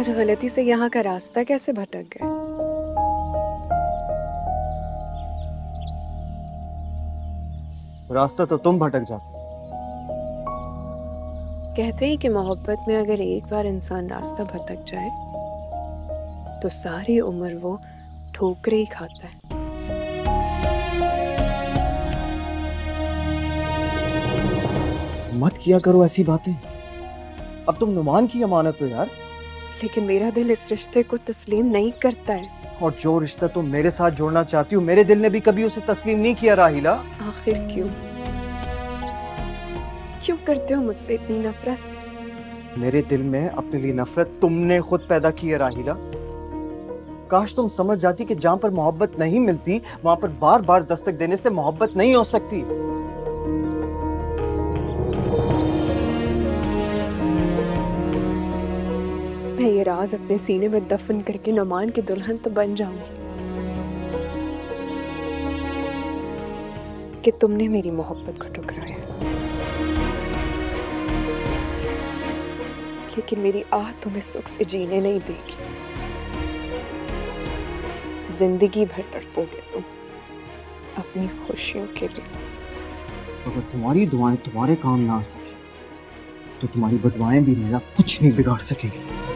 आज गलती से यहाँ का रास्ता कैसे भटक गए रास्ता तो तुम भटक जाते। कहते हैं कि मोहब्बत में अगर एक बार इंसान रास्ता भटक जाए तो सारी उम्र वो ठोकरे ही खाता है। मत किया करो ऐसी बातें। अब तुम नुमान की अमानत हो यार। लेकिन मेरा दिल इस रिश्ते को तस्लीम नहीं करता है। और जो रिश्ता तुम तो मेरे साथ जोड़ना चाहती हो मेरे दिल ने भी कभी उसे तस्लीम नहीं किया राहिला। आखिर क्यों? क्यों करते हो मुझसे इतनी नफरत? मेरे दिल में अपने लिए नफरत तुमने खुद पैदा की है राहिला। काश तुम समझ जाती कि जहाँ पर मोहब्बत नहीं मिलती वहाँ पर बार बार दस्तक देने से मोहब्बत नहीं हो सकती। मैं ये राज अपने सीने में दफन करके नुमान की दुल्हन तो बन जाऊँगी। कि तुमने मेरी मोहब्बत को ठुकराया। लेकिन मेरी आह तुम्हें सुख से जीने नहीं देगी। ज़िंदगी भर तड़पोगे तुम अपनी खुशियों के लिए। अगर तुम्हारी दुआएँ तुम्हारे काम ना आ सके तो तुम्हारी बदवाएँ भी मेरा कुछ नहीं बिगाड़ सकेगी।